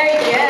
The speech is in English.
Very good.